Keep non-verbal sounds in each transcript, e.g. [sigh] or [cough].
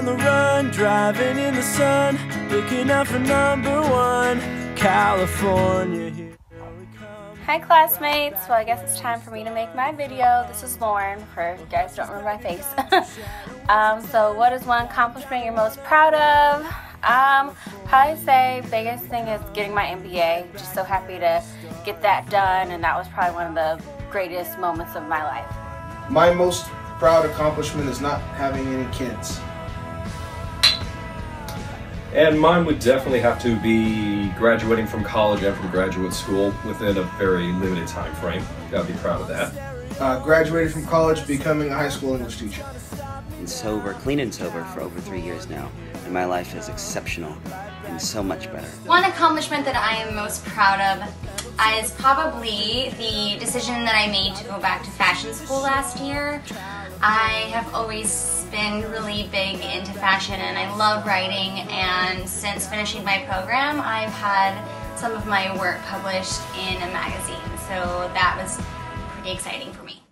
Living on the run, driving in the sun, looking out for number one, California. Here we come. Hi classmates, well I guess it's time for me to make my video. This is Lauren, for you guys don't remember my face. [laughs] um, so what is one accomplishment you're most proud of? Um, probably say biggest thing is getting my MBA. Just so happy to get that done and that was probably one of the greatest moments of my life. My most proud accomplishment is not having any kids. And mine would definitely have to be graduating from college and from graduate school within a very limited time frame. Gotta be proud of that. Uh, graduated from college, becoming a high school English teacher. and sober, clean and sober for over three years now, and my life is exceptional and so much better. One accomplishment that I am most proud of is probably the decision that I made to go back to fashion school last year. I have always been really big into fashion and I love writing and since finishing my program I've had some of my work published in a magazine so that was pretty exciting for me.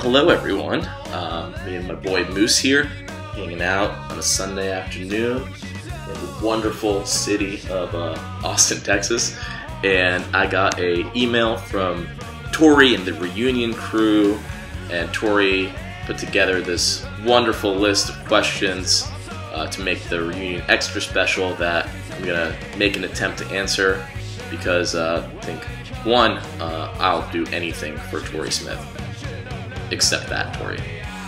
Hello everyone. Um, me and my boy Moose here, hanging out on a Sunday afternoon in the wonderful city of uh, Austin, Texas. And I got a email from Tori and the reunion crew, and Tori put together this wonderful list of questions uh, to make the reunion extra special that I'm gonna make an attempt to answer because uh, I think one, uh, I'll do anything for Tori Smith except that, Tori.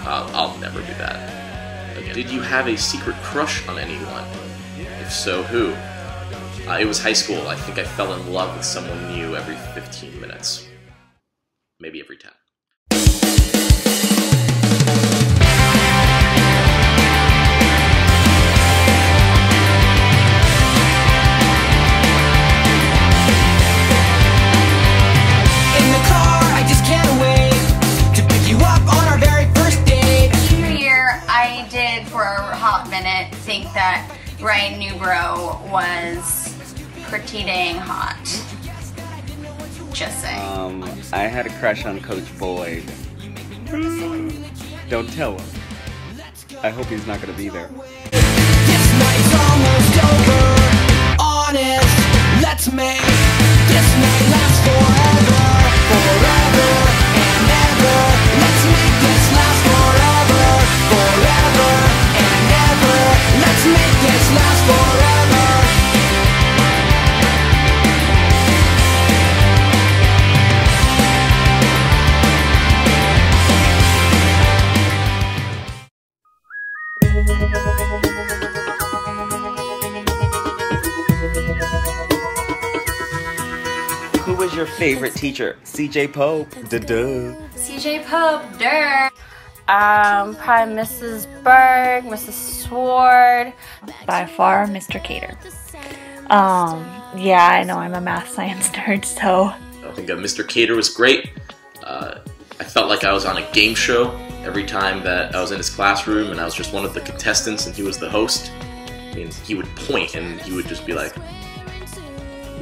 I'll, I'll never do that again. Did you have a secret crush on anyone? If so, who? Uh, it was high school. I think I fell in love with someone new every 15 minutes. Maybe every 10. Ryan Newbro was pretty dang hot. Just saying. Um, I had a crush on Coach Boyd. Don't tell him. I hope he's not gonna be there. This night's almost over. Honest, let's make this night last forever, forever was your favorite teacher? CJ Pope. Duh. CJ Pope, der. Um, probably Mrs. Berg, Mrs. Sword. by far Mr. Cater. Um, yeah, I know I'm a math science [laughs] nerd, so I think uh, Mr. Cater was great. Uh, I felt like I was on a game show every time that I was in his classroom and I was just one of the contestants and he was the host. I mean, he would point and he would just be like,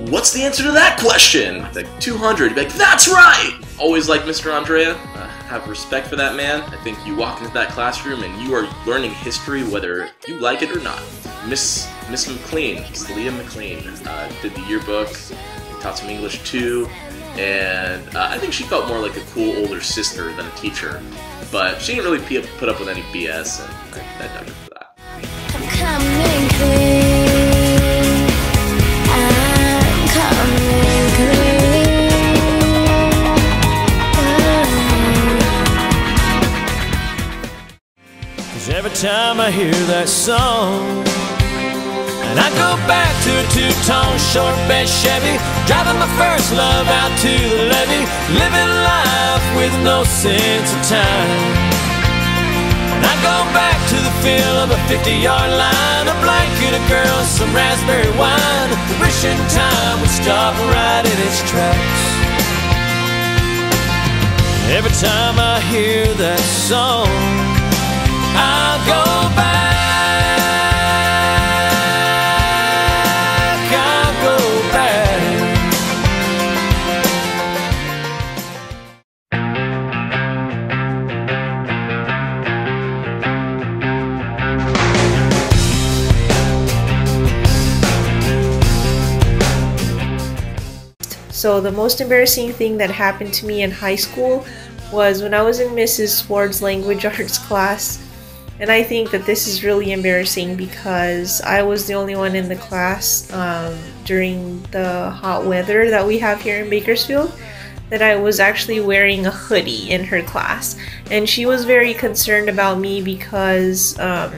What's the answer to that question? Like 200. Be like, That's right! Always like Mr. Andrea. Uh, have respect for that man. I think you walk into that classroom and you are learning history whether you like it or not. Miss Miss McLean, Celia McLean, uh, did the yearbook, taught some English too, and uh, I think she felt more like a cool older sister than a teacher. But she didn't really put up with any BS, and I, I dug her for that. Time I hear that song. And I go back to a two-tone short bed Chevy Driving my first love out to the levee Living life with no sense of time. And I go back to the feel of a 50-yard line A blanket, a girl, some raspberry wine Wishing time would stop right in its tracks. Every time I hear that song, So the most embarrassing thing that happened to me in high school was when I was in Mrs. Ward's language [laughs] arts class. And I think that this is really embarrassing because I was the only one in the class um, during the hot weather that we have here in Bakersfield that I was actually wearing a hoodie in her class. And she was very concerned about me because um,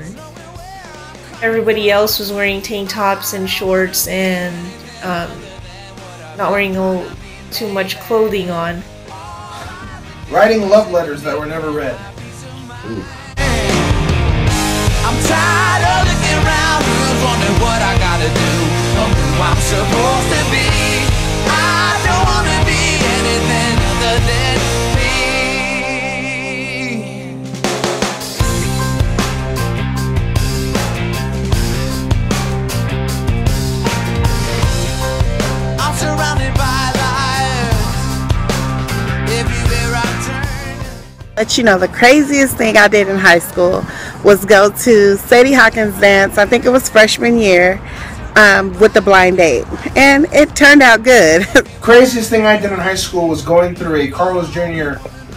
everybody else was wearing tank tops and shorts and um, not wearing all, too much clothing on. Writing love letters that were never read. I'm what I gotta do, or who I'm supposed to be. I don't wanna be anything other than me. I'm surrounded by liars. Everywhere turn. You know, the craziest thing I did in high school was go to Sadie Hawkins dance. I think it was freshman year um, with the blind date, and it turned out good. [laughs] Craziest thing I did in high school was going through a Carl's Jr.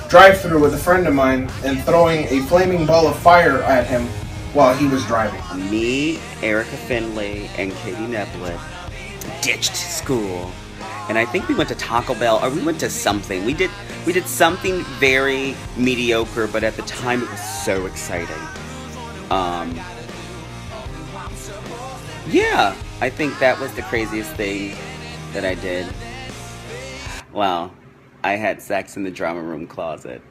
drive-through with a friend of mine and throwing a flaming ball of fire at him while he was driving. Me, Erica Finley, and Katie Neblett ditched school, and I think we went to Taco Bell or we went to something. We did we did something very mediocre, but at the time it was so exciting. Um, yeah, I think that was the craziest thing that I did. Well, I had sex in the drama room closet.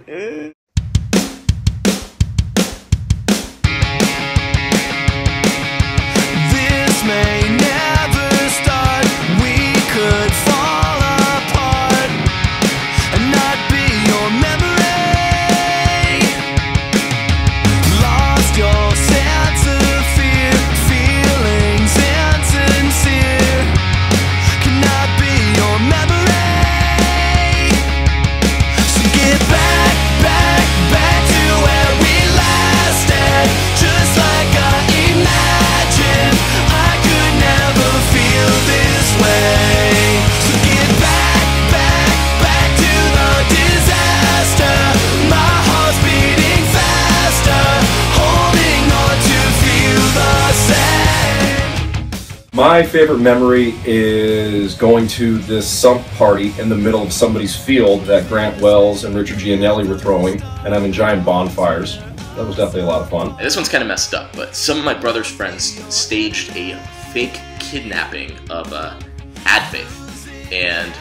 My favorite memory is going to this sump party in the middle of somebody's field that Grant Wells and Richard Gianelli were throwing, and having giant bonfires. That was definitely a lot of fun. This one's kind of messed up, but some of my brother's friends staged a fake kidnapping of uh, Adfaith. And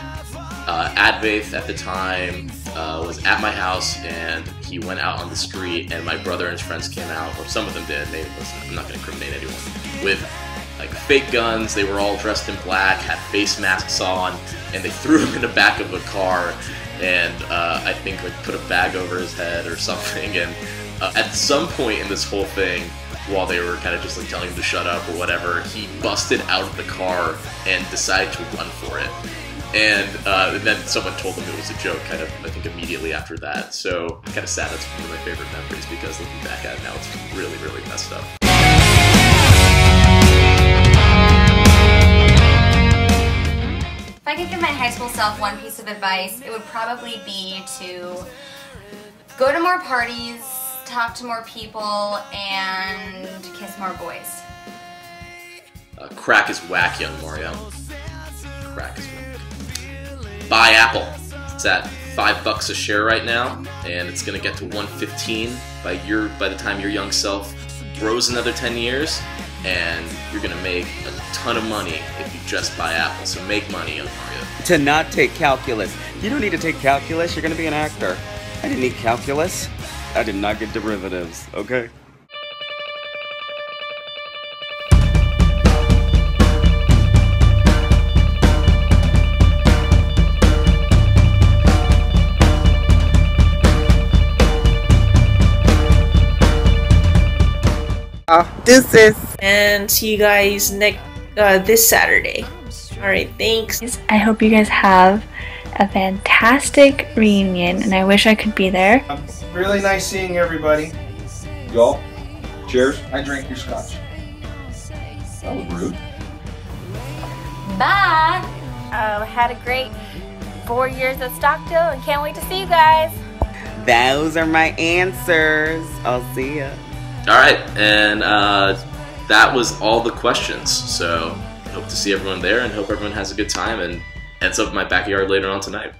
uh, Adfaith at the time uh, was at my house, and he went out on the street, and my brother and his friends came out, or some of them did. Listen, I'm not going to incriminate anyone with like fake guns. They were all dressed in black, had face masks on, and they [laughs] threw him in the back of a car, and uh, I think like put a bag over his head or something. [laughs] And uh, at some point in this whole thing, while they were kind of just like telling him to shut up or whatever, he busted out of the car and decided to run for it. And, uh, and then someone told him it was a joke, kind of, I think, immediately after that. So, kind of sad. That's one of my favorite memories because looking back at it now, it's really, really messed up. I could give my high school self one piece of advice, it would probably be to go to more parties, talk to more people, and kiss more boys. Uh, crack is whack, young Mario. Crack is whack. Buy Apple. It's at five bucks a share right now, and it's gonna get to 115 by your by the time your young self grows another 10 years, and you're gonna make a ton of money if you just buy Apple. So make money, young Mario. To not take calculus. You don't need to take calculus, you're gonna be an actor. I didn't need calculus. I did not get derivatives, okay? Y'all. Deuces. And see you guys next uh, this Saturday. All right, thanks. I hope you guys have a fantastic reunion, and I wish I could be there. Really nice seeing everybody. Y'all, cheers. I drank your scotch. That was rude. Bye. Um, had a great four years at Stockdale and can't wait to see you guys. Those are my answers. I'll see ya. All right, and uh, that was all the questions. So hope to see everyone there, and hope everyone has a good time and ends up in my backyard later on tonight.